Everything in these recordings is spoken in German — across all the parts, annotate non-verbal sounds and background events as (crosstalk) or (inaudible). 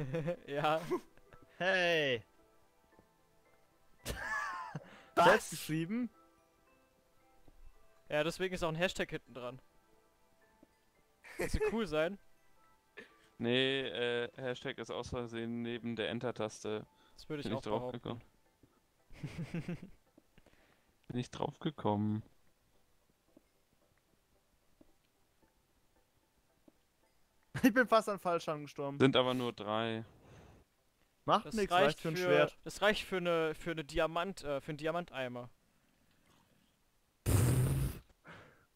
(laughs) ja. Hey! (laughs) Was? Selbst geschrieben? Ja, deswegen ist auch ein Hashtag hinten dran. Willst du cool sein? (laughs) Nee, äh, Hashtag ist aus Versehen neben der Enter-Taste. Das würde ich Bin ich auch drauf behaupten. gekommen. Bin ich drauf gekommen. (laughs) Ich bin fast an Fallschaden gestorben. Sind aber nur drei. Macht Das nichts, reicht reicht für ein Schwert. das reicht für eine für eine Diamant äh, für einen Diamanteimer.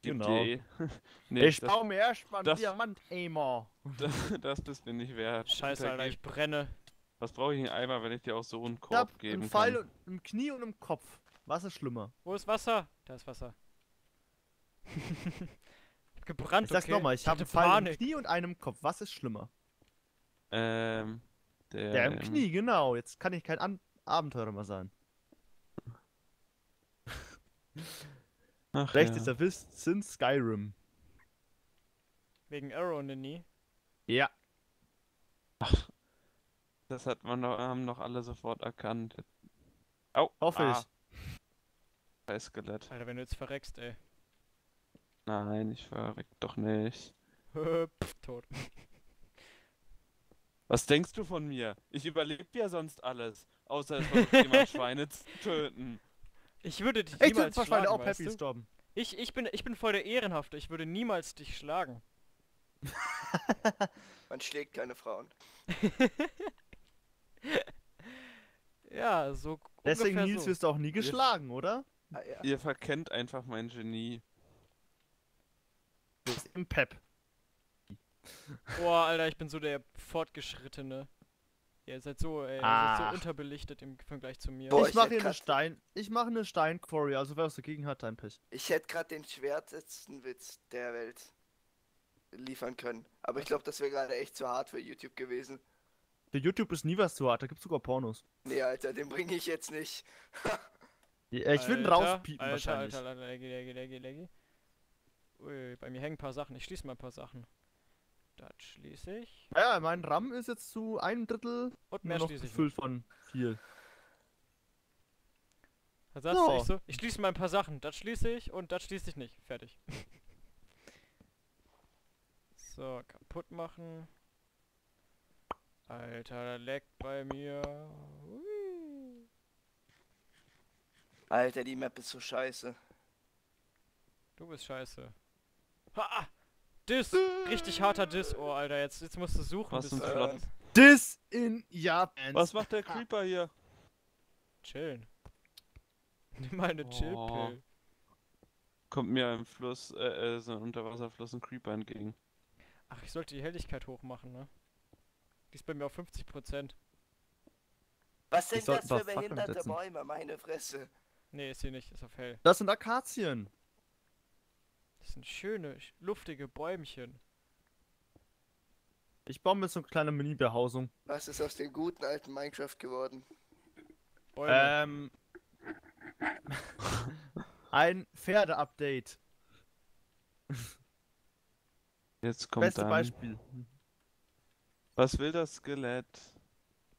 Genau. (laughs) nee, ich baue mir erstmal einen das- Diamant-Aimer. (laughs) das, das bist mir nicht wert. Scheiße, Alter, ich brenne. Was brauche ich einen Eimer, wenn ich dir auch so einen Ich Korb hab geben einen Pfeil kann? und- im Knie und im Kopf. Was ist schlimmer? Wo ist Wasser? Da ist Wasser. Ich gebrannt, Ich sag's okay? nochmal, ich habe hatte einen Pfeil im. Knie und einen im Kopf. Was ist schlimmer? Ähm, der, Der im Knie, genau. Jetzt kann ich kein An Abenteurer mehr sein. Ach, Rechts ja. ist der Wiss sind Skyrim. Wegen Arrow in the Knee. Ja. Das hat man doch, haben noch alle sofort erkannt. Au, Hoffe ah, ich. scheiß Skelett. Alter, wenn du jetzt verreckst, ey. Nein, ich verreck doch nicht. Pff, tot. (laughs) Was denkst du von mir? Ich überlebe ja sonst alles. Außer es versucht jemand Schweine zu töten. Ich würde dich Ich niemals schlagen, auch weißt happy du? gestorben. Ich, ich, bin, ich bin voll der Ehrenhafte. Ich würde niemals dich schlagen. (laughs) Man schlägt keine Frauen. (laughs) Ja, so Deswegen, Nils, so. wirst du auch nie geschlagen, oder? Ah, ja. Ihr verkennt einfach mein Genie. Im Pep. Boah, Alter, ich bin so der Fortgeschrittene. Ihr seid so, ey, ihr seid so unterbelichtet im Vergleich zu mir. Boah, ich ich mache eine Stein. Ich mache eine Steinquarry, also wer was dagegen hat, dein Pech. Ich hätte gerade den schwärzesten Witz der Welt liefern können. Aber ich glaube, das wäre gerade echt zu hart für YouTube gewesen. Für YouTube ist nie was zu hart, da gibt's sogar Pornos. Nee, Alter, den bringe ich jetzt nicht. Ich würde ihn Alter, rauspiepen Alter, wahrscheinlich. Alter, Alter, leggy, leggy, leggy, leggy. Ui, bei mir hängen ein paar Sachen. Ich schließe mal ein paar Sachen. Das schließe ich. Ja, mein RAM ist jetzt zu einem Drittel Und nur mehr noch schließe ich gefüllt von viel. Was sagst So. du? Ich, so, ich schließe mal ein paar Sachen. Das schließe ich und das schließe ich nicht. Fertig. (laughs) so, kaputt machen. Alter, leckt bei mir. Ui. Alter, die Map ist so scheiße. Du bist scheiße. Ha! Diss! Richtig harter Diss. Oh, Alter, jetzt, jetzt musst du suchen. Was bis ein findest. This in Japan. Was macht der Creeper hier? Chillen. (laughs) Nimm mal eine Oh. Chillpill. Kommt mir im Fluss, äh, äh, so ein Unterwasserfluss ein Creeper entgegen. Ach, ich sollte die Helligkeit hochmachen, ne? Die ist bei mir auf 50%. Was Wir sind das für was behinderte. Bäume? Meine Fresse. Nee, ist hier nicht, ist auf hell. Das sind Akazien. Das sind schöne, sch- luftige Bäumchen. Ich baue mir so eine kleine Mini-Behausung. Was ist aus dem guten alten Minecraft geworden? Bäume. Ähm. (laughs) ein Pferde-Update. Jetzt kommt Beste dann. Beispiel. Was will das Skelett?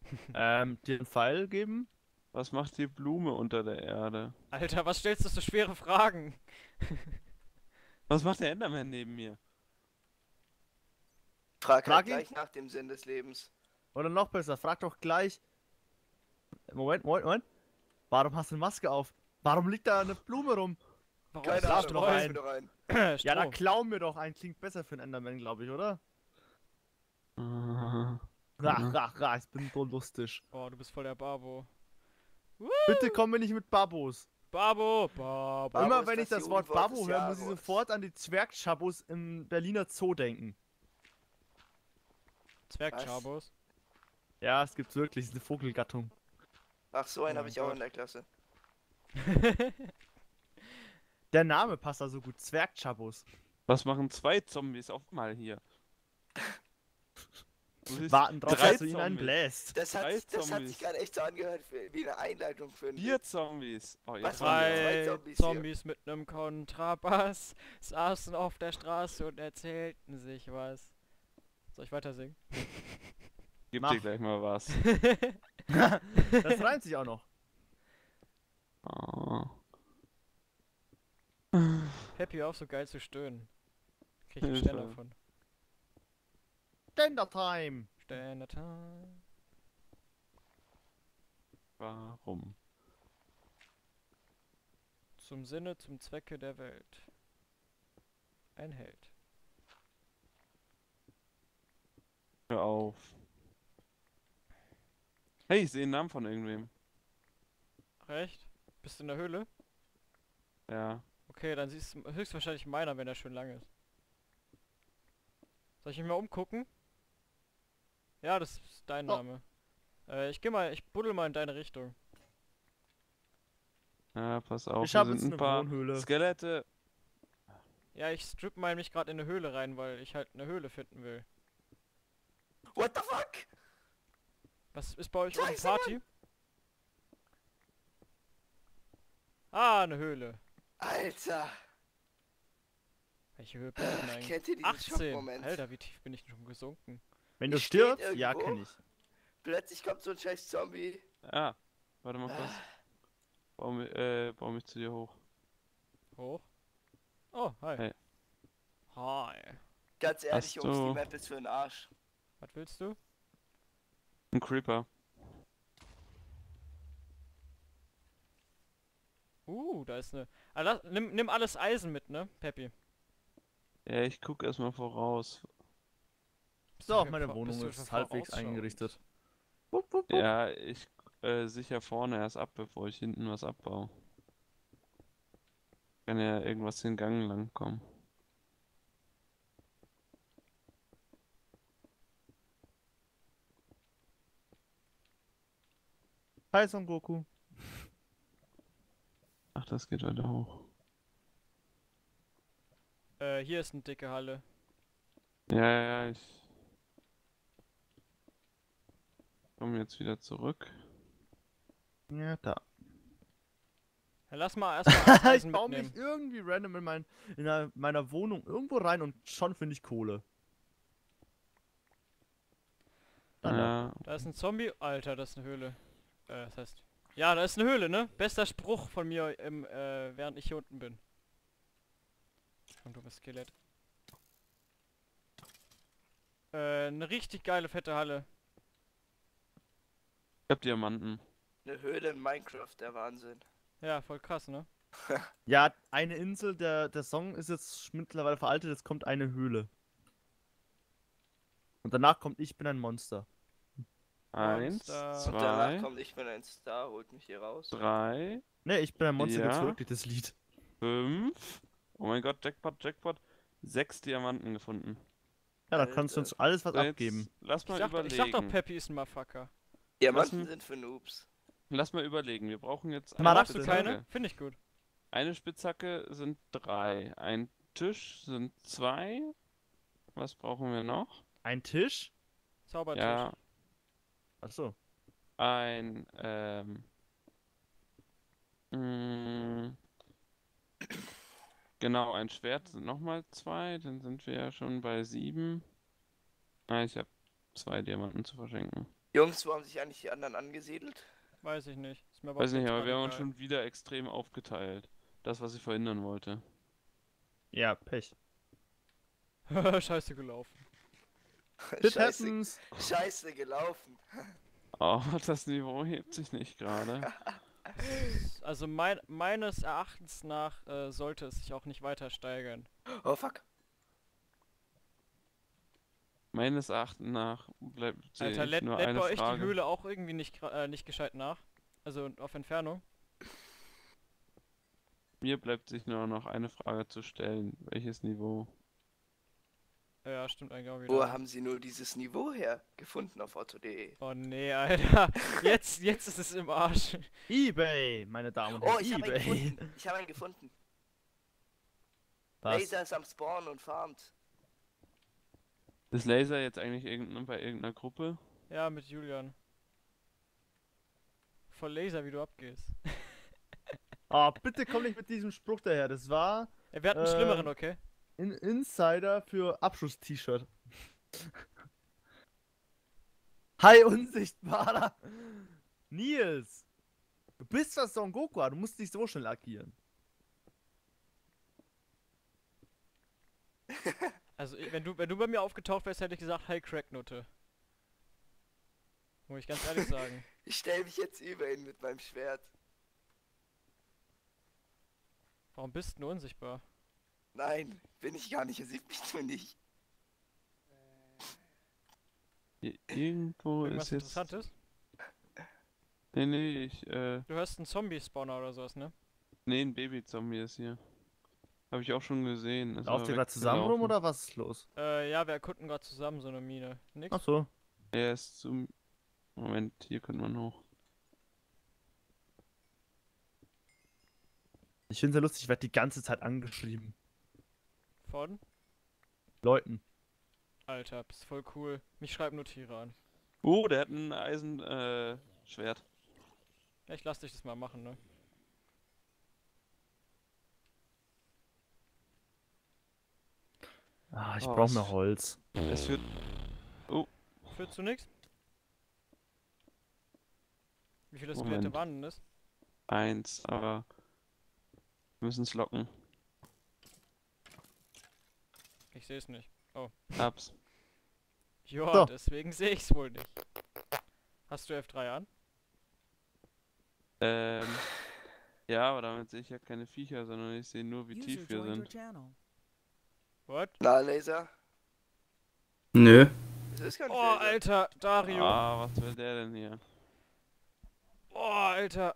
(laughs) Ähm, dir einen Pfeil geben? Was macht die Blume unter der Erde? Alter, was stellst du so schwere Fragen? (laughs) Was macht der Enderman neben mir? Frag Frag halt ihn. gleich nach dem Sinn des Lebens. Oder noch besser, frag doch gleich. Moment, Moment, Moment. Warum hast du eine Maske auf? Warum liegt da eine Blume rum? Warum Keine Ahnung, doch ein. weiß mir doch ein. Strom? (clears throat) Ja, dann klau mir doch einen. Klingt besser für einen Enderman, glaube ich, oder? Äh, Rach, Mhm. rach, rach, ich bin so lustig. Boah, du bist voll der Babo. Bitte komm mir nicht mit Babos. Babo, Babo. Babo Immer wenn ich das Wort Babo höre, muss ich sofort an die Zwergschabos im Berliner Zoo denken. Zwergchabos. Ja, es gibt's wirklich, es ist eine Vogelgattung. Ach, so einen Oh habe ich auch Gott. in der Klasse. Der Name passt da so gut, Zwergchabos. Was machen zwei Zombies auf mal hier? Warten drauf, dass du ihn Zombies. einbläst. Das hat, das hat sich gerade echt so angehört für, wie eine Einleitung für ein Vier Zombies. Oh, jetzt waren Drei Zwei Zombies Zombies, mit einem Kontrabass (laughs) saßen auf der Straße und erzählten sich was. Soll ich weiter singen? (laughs) Gib Mach. dir gleich mal was. (laughs) Das reimt sich auch noch. Oh. Happy auf, so geil zu stöhnen. Krieg ich einen. Ständer von. Gender Time. Ständer time. Warum? Zum Sinne, zum Zwecke der Welt. Ein Held. Hör auf. Hey, ich sehe den Namen von irgendwem. Recht? Bist du in der Höhle? Ja. Okay, dann siehst du höchstwahrscheinlich meiner, wenn er schön lang ist. Soll ich mich mal umgucken? Ja, das ist dein Oh. Name. Äh, ich geh mal, ich buddel mal in deine Richtung. Ja, pass auf. Ich habe sind jetzt ein eine paar Wohnhöhle. Skelette. Ja, ich strip mal mich gerade in eine Höhle rein, weil ich halt eine Höhle finden will. What the fuck? Was ist bei euch Scheiße, Party? Ah, eine Höhle. Alter. Welche Höhe bin ich denn eigentlich? Kennt ihr diesen 18. Schockmoment? Alter, wie tief bin ich denn schon gesunken? Wenn du stirbst, ja, irgendwo. kenn ich. Plötzlich kommt so ein scheiß Zombie. Ah, warte mal kurz. Bau, mi- äh, bau mich zu dir hoch. Hoch. Oh, hi. Hey. Hi. Ganz ehrlich, Hast Jungs, du- die Map ist für den Arsch. Was willst du? Ein Creeper. Uh, da ist eine... Lass, nimm, nimm alles Eisen mit, ne, Peppi? Ja, ich guck erstmal voraus. So, für- meine Wohnung ist halbwegs vorausschauend? eingerichtet. Wupp, wupp, wupp. Ja, ich äh, sicher vorne erst ab, bevor ich hinten was abbaue. Kann ja irgendwas den Gang lang kommen. Hi Son Goku. Ach, das geht weiter hoch. Äh, hier ist eine dicke Halle. Ja, ja, ja, ich komme jetzt wieder zurück. Ja, da. Ja, lass mal erstmal (laughs) ich baue mich irgendwie random in, mein, in einer- meiner Wohnung irgendwo rein und schon finde ich Kohle. Dann da. Ja, Da ist ein Zombie. Alter, das ist eine Höhle. Äh, das heißt... Ja, da ist eine Höhle, ne? Bester Spruch von mir, im, äh, während ich hier unten bin. Ein dummes Skelett. Äh, eine richtig geile, fette Halle. Ich hab Diamanten. Eine Höhle in Minecraft, der Wahnsinn. Ja, voll krass, ne? (laughs) Ja, eine Insel, der, der Song ist jetzt mittlerweile veraltet, jetzt kommt eine Höhle. Und danach kommt Ich bin ein Monster. Eins, Monster. Und danach zwei, kommt ich bin ein Star, holt mich hier raus. drei, Ne, Ich bin ein Monster gibt's Ja. wirklich, das Lied. fünf. Oh mein Gott, Jackpot, Jackpot. Sechs Diamanten gefunden. Ja, da kannst du uns alles was jetzt abgeben. Lass Ich mal sag, überlegen. ich sag doch, Peppy ist ein Motherfucker. Diamanten sind für Noobs. Lass mal überlegen. Wir brauchen jetzt eine Marab, Magst du keine? Finde ich gut. Eine Spitzhacke sind drei. Ein Tisch sind zwei. Was brauchen wir noch? Ein Tisch? Zaubertisch. Ja, Achso. ein, ähm, mm, genau, ein Schwert sind nochmal zwei. Dann sind wir ja schon bei sieben. Ah, ich habe zwei Diamanten zu verschenken. Jungs, wo haben sich eigentlich die anderen angesiedelt? Weiß ich nicht. Ist mir aber Weiß nicht, aber wir haben uns schon wieder extrem aufgeteilt. Das, was ich verhindern wollte. Ja, Pech. (laughs) Scheiße gelaufen. (laughs) Shit Scheiße, happens. scheiße gelaufen. (laughs) Oh, das Niveau hebt sich nicht gerade. Also mein, meines Erachtens nach äh, sollte es sich auch nicht weiter steigern. Oh fuck. Meines Erachtens nach bleibt Alter, lädt, nur lädt eine bei euch Frage. die Höhle auch irgendwie nicht, äh, nicht gescheit nach? Also auf Entfernung? Mir bleibt sich nur noch eine Frage zu stellen. Welches Niveau? Ja, stimmt eigentlich auch wieder. Wo haben sie nur dieses Niveau her gefunden auf otto.de? Oh nee, Alter. (laughs) Jetzt, jetzt ist es im Arsch. Ebay, meine Damen und Oh, Herren. ich habe einen Ebay. gefunden. Ich habe einen gefunden. Was? Laser ist am Spawn und farmt. Ist Laser jetzt eigentlich irgendein, bei irgendeiner Gruppe? Ja, mit Julian. Voll Laser, wie du abgehst. (laughs) Ah, bitte komm nicht mit diesem Spruch daher. Das war Ja, wir hatten einen Ähm, schlimmeren, okay? ein Insider für Abschluss-T-Shirt. (laughs) Hi, Unsichtbarer! Nils! Du bist das Son Goku, du musst nicht so schnell agieren. (laughs) Also, wenn du, wenn du bei mir aufgetaucht wärst, hätte ich gesagt, hi Cracknutte. Muss ich ganz ehrlich sagen. (laughs) Ich stelle mich jetzt über ihn mit meinem Schwert. Warum bist du nur unsichtbar? Nein, bin ich gar nicht. Er sieht mich nur nicht. Irgendwo Irgendwas ist jetzt. Interessantes? Nee, nee, ich, äh. Du hörst einen Zombie-Spawner oder sowas, ne? Nee, ein Baby-Zombie ist hier. Habe ich auch schon gesehen. ist Lauft ihr gerade zusammen rum oder was ist los? Äh, ja, wir erkunden gerade zusammen so eine Mine. Nix? Ach so. Er ist zum. Moment, hier könnte man hoch. Ich finde es ja lustig, ich werde die ganze Zeit angeschrieben. Von? Leuten. Alter, bist voll cool. Mich schreiben nur Tiere an. Oh, der hat ein Eisen, äh, Schwert. Ich lass dich das mal machen, ne? Ah, ich Oh, brauche mehr Holz. Es führt. Führt zu nix? Wie viele Moment. Skelette waren denn das? Eins, aber. Wir müssen es locken. Ich sehe es nicht. Abs. Ja, So. deswegen sehe ich es wohl nicht. Hast du F3 an? Ähm. Ja, aber damit sehe ich ja keine Viecher, sondern ich sehe nur, wie User tief wir sind. What? Na, Laser. Nö. Das ist gar nicht Oh, Laser. Alter, Dario. Ah, was will der denn hier? Oh, Alter.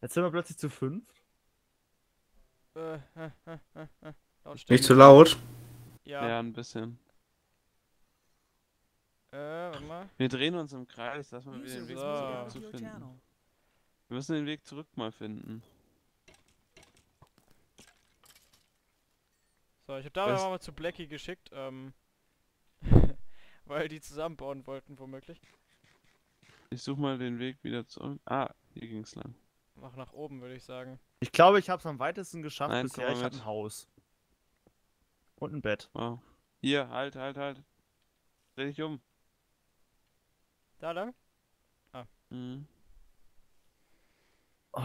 Jetzt sind wir plötzlich zu fünf. Äh, äh, äh. Nicht zu laut. Ja. Ja, ein bisschen. Äh, warte mal. Wir drehen uns im Kreis, lass mal wieder den Weg So. zurück zu finden. Wir müssen den Weg zurück mal finden. So, ich habe Was? mal zu Blackie geschickt, ähm. (laughs) weil die zusammenbauen wollten, womöglich. Ich suche mal den Weg wieder zurück. Ah, hier ging's lang. Mach nach oben, würde ich sagen. Ich glaube, ich habe es am weitesten geschafft Nein, bisher. Ich habe ein Haus. Und ein Bett. Wow. Hier, halt, halt, halt. Dreh dich um. Da lang? Mhm. Oh.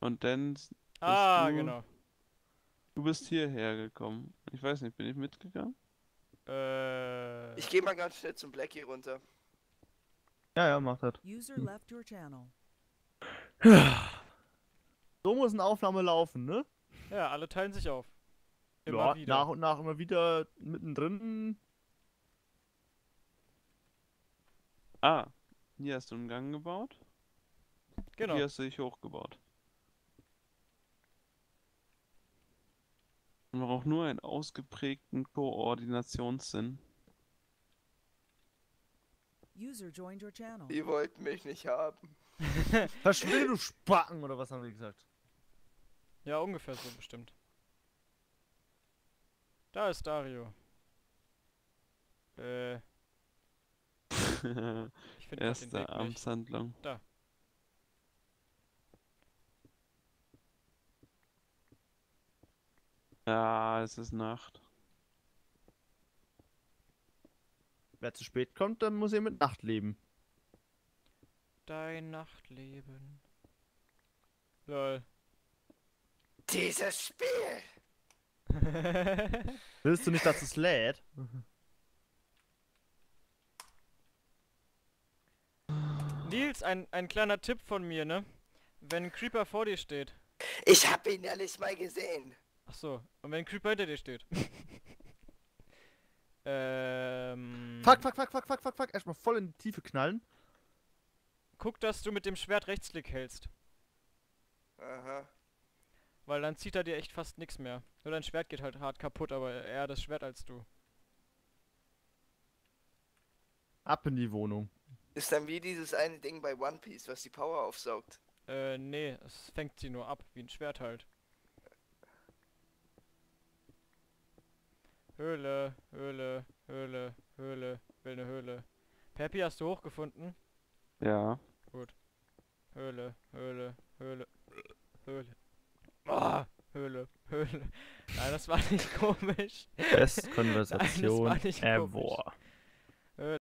Und dann, Ah, genau. Du bist hierher gekommen. Ich weiß nicht, bin ich mitgegangen? Äh. Ich gehe mal ganz schnell zum Blackie runter. Ja, ja, mach das. User left your channel. So muss eine Aufnahme laufen, ne? Ja, alle teilen sich auf. Immer ja, wieder. nach und nach immer wieder mittendrin. Ah, hier hast du einen Gang gebaut. Genau. Hier hast du dich hochgebaut. Man braucht nur einen ausgeprägten Koordinationssinn. User joined your channel. Die wollten mich nicht haben. (laughs) Verschwinde, du Spacken, oder was haben wir gesagt? Ja, ungefähr so bestimmt. Da ist Dario. Äh, (laughs) ich finde den Erste. Amtshandlung. Da. Ja, es ist Nacht. Wer zu spät kommt, dann muss er mit Nacht leben. Dein Nachtleben. Lol. Dieses Spiel! (laughs) Willst du nicht, dass es lädt? Nils, ein, ein kleiner Tipp von mir, ne? Wenn ein Creeper vor dir steht. Ich hab ihn ja nicht mal gesehen. Ach so, und wenn ein Creeper hinter dir steht. (laughs) ähm. Fuck, fuck, fuck, fuck, fuck, fuck, fuck. Erstmal voll in die Tiefe knallen. Guck, dass du mit dem Schwert Rechtsklick hältst. Aha. Weil dann zieht er dir echt fast nichts mehr. Nur dein Schwert geht halt hart kaputt, aber eher das Schwert als du. Ab in die Wohnung. Ist dann wie dieses eine Ding bei One Piece, was die Power aufsaugt. Äh, nee, es fängt sie nur ab, wie ein Schwert halt. Höhle, Höhle, Höhle, Höhle, will ne Höhle. Peppy, hast du hochgefunden? Ja. Höhle, Höhle, Höhle, Höhle. Ah, Höhle, Höhle. Nein, das war nicht (laughs) komisch. Best Nein, Konversation das war nicht komisch. ever.